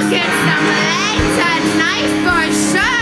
pockets, at some legs. at night for sure.